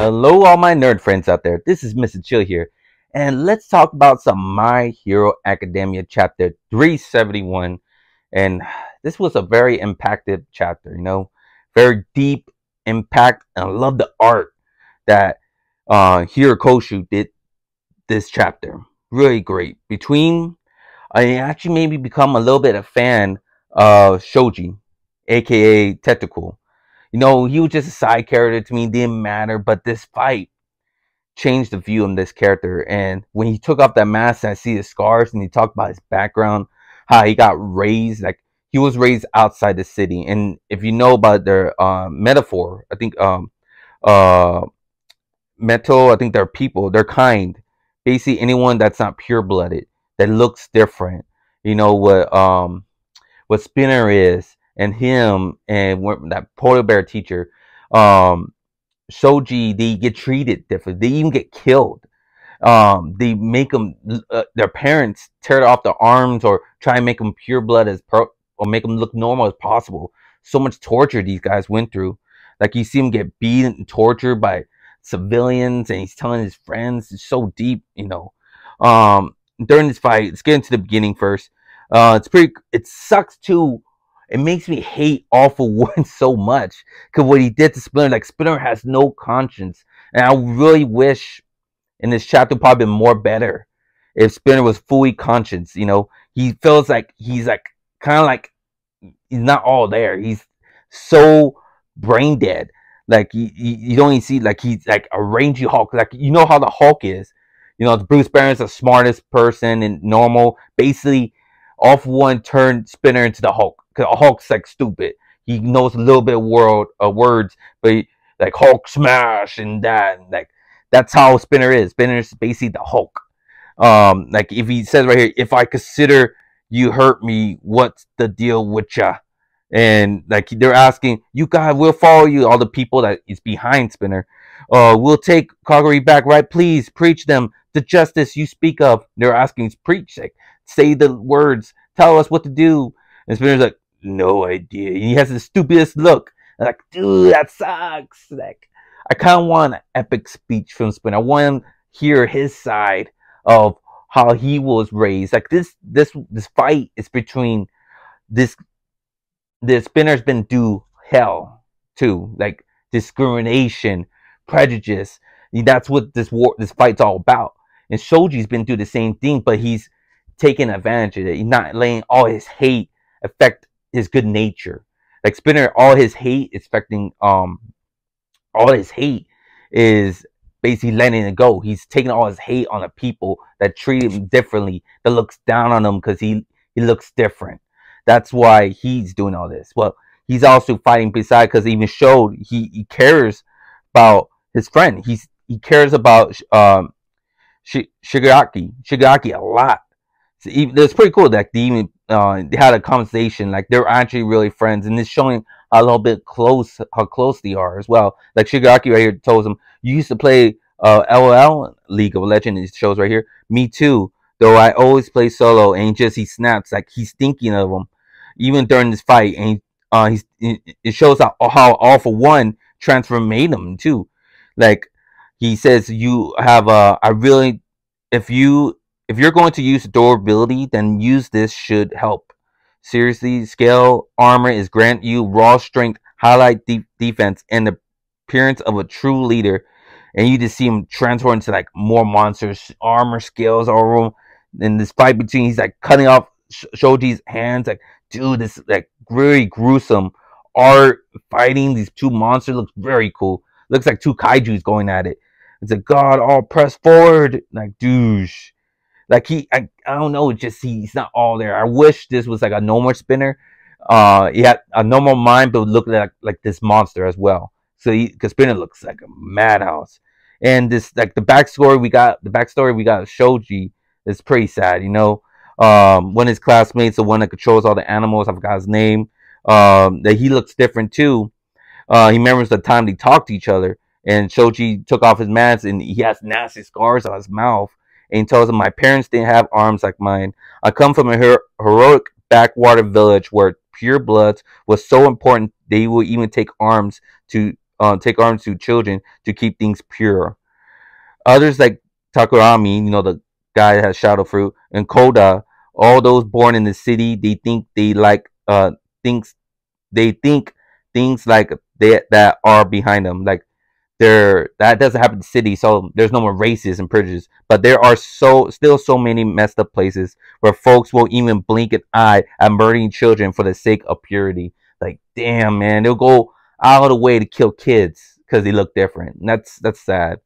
Hello, all my nerd friends out there. This is Mr. Chili here, and let's talk about some My Hero Academia chapter 371. And this was a very impactful chapter, you know, very deep impact. And I love the art that uh, Horikoshi did this chapter. Really great. Between, I actually maybe become a little bit a fan of Shoji, aka Tentacle you know, he was just a side character to me, didn't matter. But this fight changed the view on this character. And when he took off that mask and I see the scars and he talked about his background, how he got raised, like he was raised outside the city. And if you know about their uh, metaphor, I think um uh metal, I think they're people, they're kind. Basically anyone that's not pure blooded, that looks different. You know what um what Spinner is and him and that polar bear teacher, um, Shoji, they get treated different. They even get killed. Um, they make them, uh, their parents tear off their arms or try and make them pure blood as or make them look normal as possible. So much torture these guys went through. Like you see him get beaten and tortured by civilians, and he's telling his friends. It's so deep, you know. Um, during this fight, let's get into the beginning first. Uh, it's pretty. It sucks too it makes me hate For One so much because what he did to Splinter, like Splinter has no conscience, and I really wish in this chapter probably more better if Splinter was fully conscious. You know, he feels like he's like kind of like he's not all there. He's so brain dead. Like you, you don't even see like he's like a rangy Hulk. Like you know how the Hulk is. You know, Bruce Banner's the smartest person and normal. Basically, off one turned Spinner into the Hulk. Cause Hulk's like stupid. He knows a little bit of world uh, words, but he, like Hulk smash and that, and like that's how Spinner is. Spinner is basically the Hulk. Um, like if he says right here, if I consider you hurt me, what's the deal with ya? And like they're asking, you guys, we'll follow you. All the people that is behind Spinner, uh, we'll take Kagari back, right? Please preach them the justice you speak of. They're asking, preach, like say the words, tell us what to do. And Spinner's like, no idea. he has the stupidest look. I'm like, dude, that sucks. Like, I kind of want an epic speech from Spinner. I want to hear his side of how he was raised. Like this, this, this fight is between this. The Spinner's been through hell too, like discrimination, prejudice. That's what this war, this fight's all about. And Shoji's been through the same thing, but he's taking advantage of it. He's not letting all his hate affect his good nature. Like Spinner, all his hate is affecting um all his hate is basically letting it go. He's taking all his hate on the people that treat him differently, that looks down on him because he he looks different. That's why he's doing all this. Well, he's also fighting beside because even showed he, he cares about his friend. He's he cares about um Shigaraki Shigaraki a lot. So it's pretty cool that they even uh, they had a conversation. Like they're actually really friends, and it's showing a little bit close how close they are as well. Like Shigaraki right here tells him, "You used to play uh, LOL League of Legends." It shows right here. Me too. Though I always play solo, and just he snaps like he's thinking of him, even during this fight, and uh, he's it shows how how all for one transfer made him too. Like he says, "You have a uh, I really if you if you're going to use durability, then use this should help. Seriously, scale armor is grant you raw strength, highlight deep defense, and the appearance of a true leader. And you just see him transform into like more monsters, armor all room. In this fight between, he's like cutting off Shoji's hands. Like, dude, this like really gruesome art fighting these two monsters looks very cool. Looks like two kaiju's going at it. It's a god all press forward. Like, douche. Like he, I, I don't know, just he's not all there. I wish this was like a normal spinner. Uh, he had a normal mind, but looked like like this monster as well. So because Spinner looks like a madhouse, and this like the backstory we got, the backstory we got Shoji is pretty sad. You know, um, one of his classmates, the one that controls all the animals, I forgot his name. Um, that he looks different too. Uh, he remembers the time they talked to each other, and Shoji took off his mask, and he has nasty scars on his mouth and he tells him, My parents didn't have arms like mine. I come from a her- heroic backwater village where pure blood was so important they would even take arms to uh, take arms to children to keep things pure. Others like Tokoyami, you know, the guy that has shadow fruit, and Koda, all those born in the city, they think they like uh things they think things like they that are behind them. Like there that doesn't happen in the city, so there's no more races and prejudice. But there are so still so many messed up places where folks will even blink an eye at murdering children for the sake of purity. Like, damn man, they'll go out of the way to kill kids because they look different. And that's that's sad.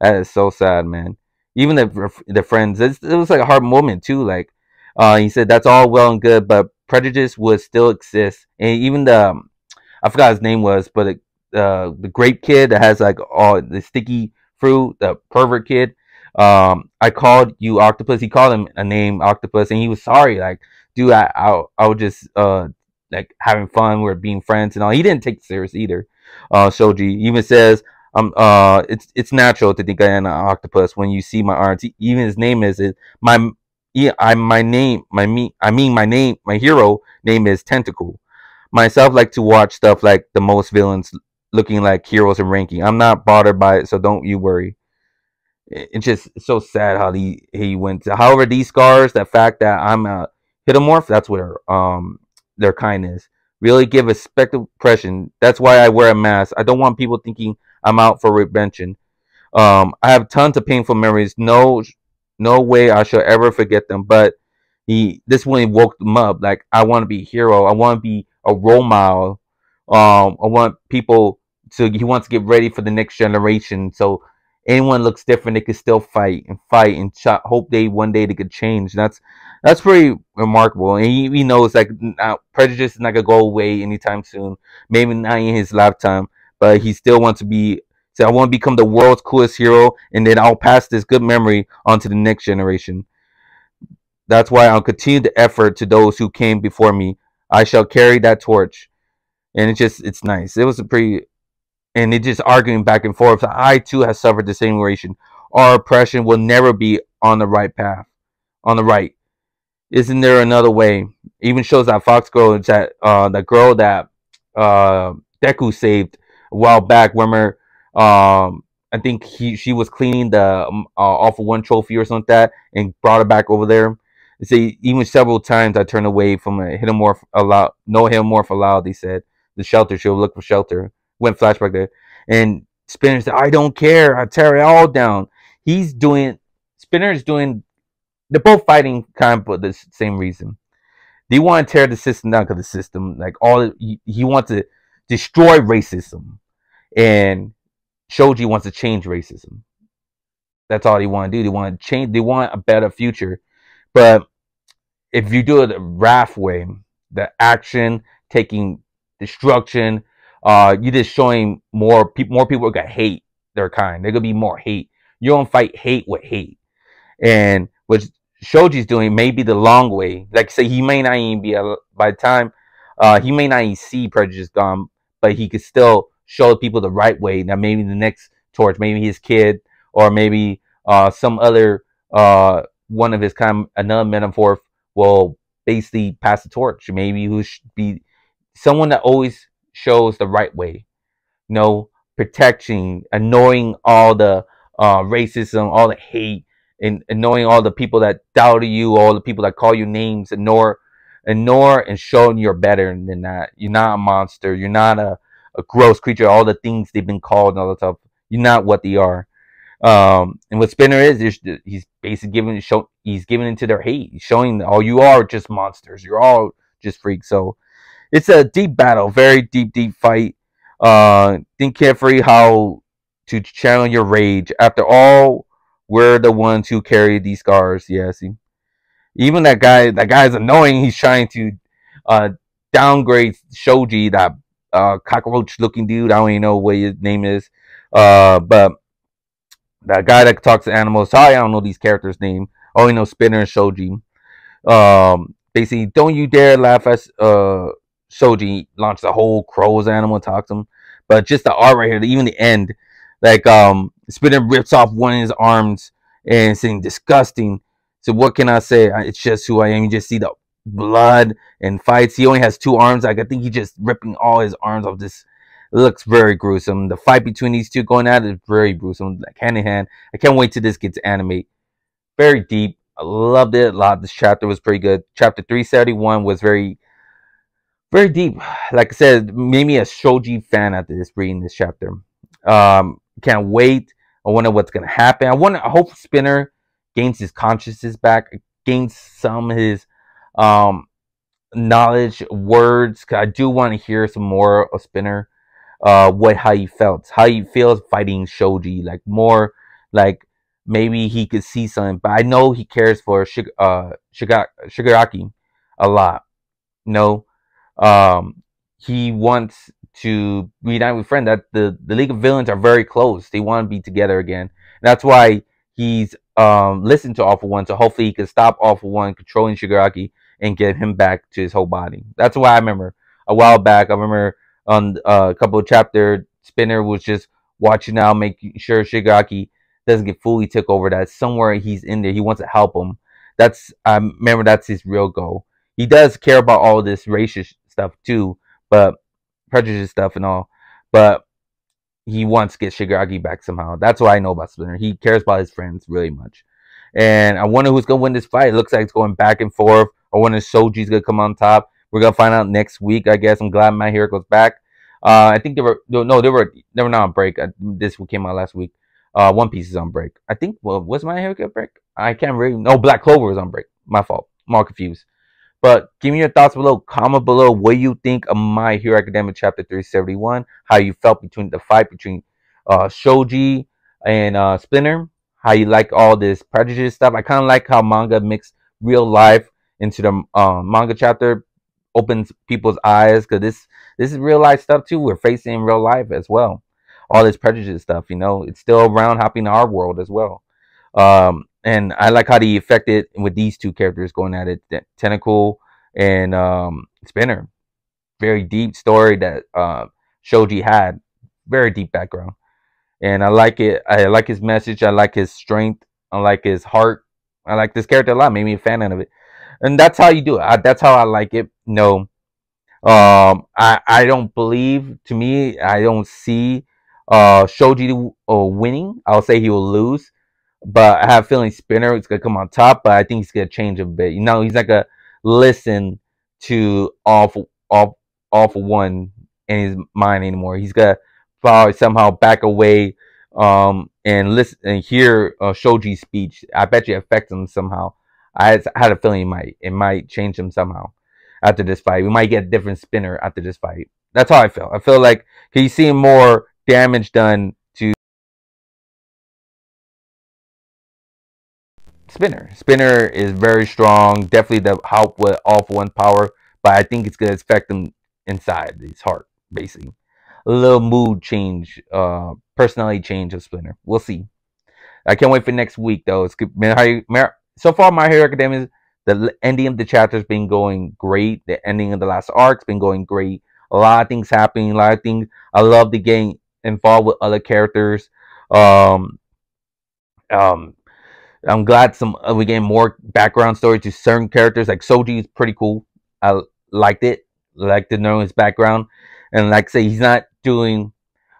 That is so sad, man. Even the the friends, it was like a hard moment too. Like, uh, he said that's all well and good, but prejudice would still exist, and even the um, I forgot his name was, but it, uh, the grape kid that has like all the sticky fruit, the pervert kid. Um, I called you octopus. He called him a name octopus, and he was sorry. Like, dude, I I, I was just uh like having fun. We are being friends and all. He didn't take it serious either. Uh, Shoji even says, um, uh, it's it's natural to think I am an octopus when you see my arms. Even his name is it my yeah, I my name my me I mean my name my hero name is Tentacle. Myself like to watch stuff like the most villains looking like heroes and ranking. I'm not bothered by it, so don't you worry. It's just so sad how he he went. To, however, these scars, the fact that I'm a heteromorph, that's where um their kindness really give a spectacle impression. That's why I wear a mask. I don't want people thinking I'm out for redemption. Um, I have tons of painful memories. No no way I shall ever forget them. But he this one woke them up. Like I want to be a hero. I want to be a role model. Um, I want people to. He wants to get ready for the next generation. So anyone looks different, they could still fight and fight and hope they one day they could change. That's that's pretty remarkable. And he, he knows like prejudice is not gonna go away anytime soon. Maybe not in his lifetime, but he still wants to be Say, I want to become the world's coolest hero, and then I'll pass this good memory on to the next generation. That's why I'll continue the effort to those who came before me. I shall carry that torch. And it's just, it's nice. It was a pretty, and it just arguing back and forth. I too have suffered the same generation. Our oppression will never be on the right path, on the right. Isn't there another way? Even shows that Fox girl, that uh, the girl that uh, Deku saved a while back. Remember, um, I think he she was cleaning the um, uh, off of one trophy or something like that and brought it back over there. Say even several times I turned away from a heteromorph allowed no heteromorph allowed. They said the shelter she'll look for shelter. Went flashback there and Spinner said I don't care. I tear it all down. He's doing Spinner is doing. They're both fighting kind of for the same reason. They want to tear the system down because the system like all he, he wants to destroy racism and Shoji wants to change racism. That's all they want to do. They want to change. They want a better future. But if you do it the Raph way, the action, taking destruction, uh, you're just showing more people. More people got hate their kind. They're gonna be more hate. You don't fight hate with hate. And what Shoji's doing may be the long way. Like say, he may not even be a, by the time uh, he may not even see prejudice gone, but he could still show people the right way. Now maybe the next torch, maybe his kid, or maybe uh, some other uh, one of his kind, another metaphor will basically pass the torch. Maybe who should be someone that always shows the right way. You know, protection, annoying all the uh, racism, all the hate, and annoying all the people that doubt you, all the people that call you names, ignore, ignore, and showing you're better than that. You're not a monster. You're not a a gross creature, all the things they've been called and all that stuff. You're not what they are. Um, and what Spinner is, he's basically giving show, he's giving into their hate. He's showing, all you are just monsters. You're all just freaks. So it's a deep battle, very deep, deep fight. Uh, think carefully how to channel your rage. After all, we're the ones who carry these scars. Yeah, see, even that guy, that guy's annoying. He's trying to uh, downgrade Shoji, that uh, cockroach looking dude. I don't even know what his name is. Uh, but that guy that talks to animals. Sorry, I don't know these characters' name. I only know Spinner and Shoji. Um, basically, don't you dare laugh at uh Shoji launch a whole crow's animal talks to him. But just the art right here, even the end, like um Spinner rips off one of his arms and saying disgusting. So what can I say? It's just who I am. You just see the blood and fights. He only has two arms. Like I think he just ripping all his arms off this looks very gruesome. The fight between these two going at it is very gruesome, like hand in hand. I can't wait till this gets animate. Very deep. I loved it a lot. This chapter was pretty good. Chapter 371 was very, very deep. Like I said, made me a Shoji fan after this reading this chapter. Um, can't wait. I wonder what's gonna happen. I wonder. I hope Spinner gains his consciousness back, gains some of his um knowledge, words. I do want to hear some more of Spinner. Uh, what how he felt, how he feels fighting Shoji, like more like maybe he could see something. But I know he cares for Shig- uh Shigaraki a lot. You know, um, he wants to reunite with friend. That the the League of Villains are very close. They want to be together again. That's why he's um listened to Awful One. So hopefully he can stop Awful One controlling Shigaraki and get him back to his whole body. That's why I remember a while back. I remember on uh, a couple of chapter Spinner was just watching out, making sure Shigaraki doesn't get fully took over. That somewhere he's in there, he wants to help him. That's I remember that's his real goal. He does care about all this racist stuff too, but prejudice stuff and all. But he wants to get Shigaraki back somehow. That's what I know about Splinter. He cares about his friends really much. And I wonder who's gonna win this fight. It looks like it's going back and forth. I wonder if Shoji's gonna come on top. We're gonna find out next week. I guess I'm glad My Hero goes back. Uh, I think they were no, they were they were not on break. Uh, this came out last week. Uh, One Piece is on break. I think well, was My Hero break? I can't really. No, Black Clover is on break. My fault. I'm all confused. But give me your thoughts below. Comment below what you think of My Hero Academia Chapter 371. How you felt between the fight between uh, Shoji and uh, Splinter. How you like all this prejudice stuff. I kind of like how manga mixed real life into the uh, manga chapter. Opens people's eyes because this this is real life stuff too. We're facing in real life as well. All this prejudice stuff, you know, it's still around happening in our world as well. Um, and I like how they affected with these two characters going at it, Tentacle and um, Spinner. Very deep story that uh, Shoji had. Very deep background, and I like it. I like his message. I like his strength. I like his heart. I like this character a lot. Made me a fan of it, and that's how you do it. I, that's how I like it. No, um, I I don't believe. To me, I don't see uh, Shoji uh, winning. I'll say he will lose but I have a feeling Spinner is gonna come on top, but I think he's gonna change a bit. You know, he's not gonna listen to for all all one in his mind anymore. He's gonna probably somehow back away um and listen and hear uh, Shoji's speech. I bet you affects him somehow. I had a feeling it might it might change him somehow after this fight. We might get a different spinner after this fight. That's how I feel. I feel like he's seeing more damage done Spinner. Spinner is very strong. Definitely the help with all for one power, but I think it's gonna affect him inside his heart, basically. A little mood change, uh, personality change of Splinter. We'll see. I can't wait for next week though. It's good. so far My Hero Academia. The ending of the chapter has been going great. The ending of the last arc's been going great. A lot of things happening. A lot of things. I love the game involved with other characters. Um, um, I'm glad some uh, we getting more background story to certain characters. Like Shoji is pretty cool. I liked it. Like to know his background, and like say he's not doing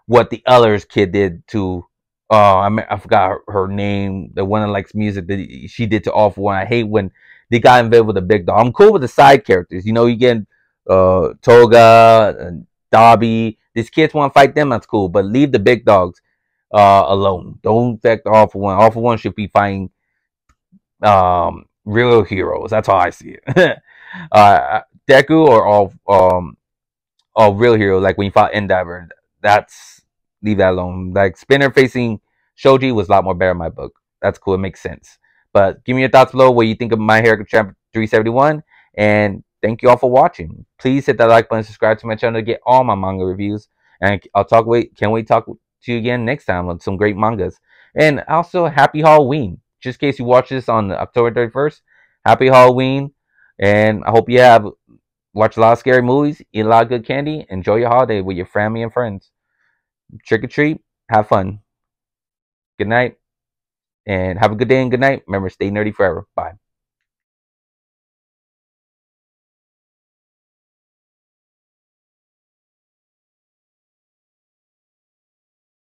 what the others kid did to. Uh, I mean, I forgot her, name. The one that likes music that she did to All One. I hate when they got involved with the big dog. I'm cool with the side characters. You know, you get uh, Toga and Dabi. These kids want to fight them. That's cool, but leave the big dogs uh, alone. Don't affect All For One. For One should be fighting um, real heroes. That's how I see it. uh, Deku or all um, all real heroes. Like when you fought Endeavor, that's leave that alone. Like Spinner facing Shoji was a lot more better in my book. That's cool. It makes sense. But give me your thoughts below. What you think of My Hero Chapter 371. And thank you all for watching. Please hit that like button, subscribe to my channel to get all my manga reviews. And I'll talk. Wait, can't wait talk to you again next time on some great mangas. And also, happy Halloween. Just in case you watch this on October 31st, happy Halloween. And I hope you have watch a lot of scary movies, eat a lot of good candy, enjoy your holiday with your family and friends. Trick or treat, have fun. Good night. And have a good day and good night. Remember, stay nerdy forever. Bye.